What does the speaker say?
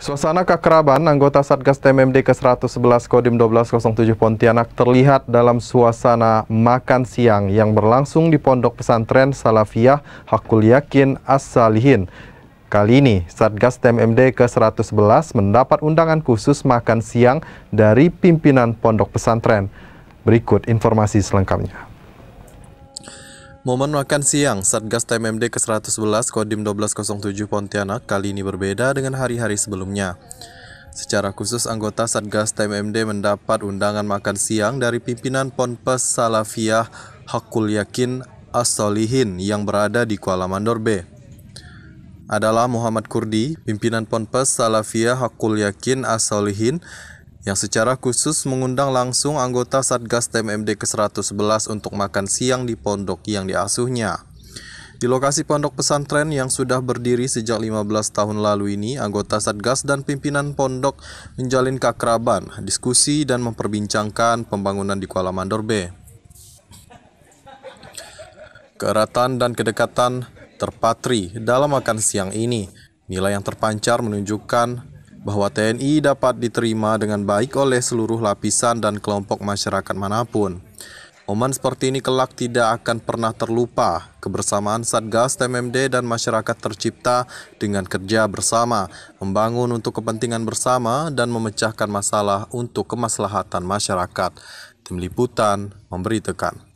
Suasana kekerabaan anggota Satgas TMMD ke-111 Kodim 1207 Pontianak terlihat dalam suasana makan siang yang berlangsung di Pondok Pesantren Salafiyah Hakul Yakin As-Salihin. Kali ini, Satgas TMMD ke-111 mendapat undangan khusus makan siang dari pimpinan Pondok Pesantren. Berikut informasi selengkapnya. Momen makan siang Satgas TMMD ke-111 Kodim 1207 Pontianak kali ini berbeda dengan hari-hari sebelumnya. Secara khusus anggota Satgas TMMD mendapat undangan makan siang dari pimpinan Ponpes Salafiyah Hakul Yakin As-Solihin yang berada di Kuala Mandor B. Adalah Muhammad Kurdi, pimpinan Ponpes Salafiyah Hakul Yakin As-Solihin yang secara khusus mengundang langsung anggota Satgas TMMD ke-111 untuk makan siang di pondok yang diasuhnya. Di lokasi pondok pesantren yang sudah berdiri sejak 15 tahun lalu ini, anggota Satgas dan pimpinan pondok menjalin keakraban, diskusi, dan memperbincangkan pembangunan di Kuala Mandor B. Keeratan dan kedekatan terpatri dalam makan siang ini. Nilai yang terpancar menunjukkan bahwa TNI dapat diterima dengan baik oleh seluruh lapisan dan kelompok masyarakat mana pun. Momen seperti ini kelak tidak akan pernah terlupa. Kebersamaan Satgas, TMMD, dan masyarakat tercipta dengan kerja bersama, membangun untuk kepentingan bersama, dan memecahkan masalah untuk kemaslahatan masyarakat. Tim Liputan memberitakan.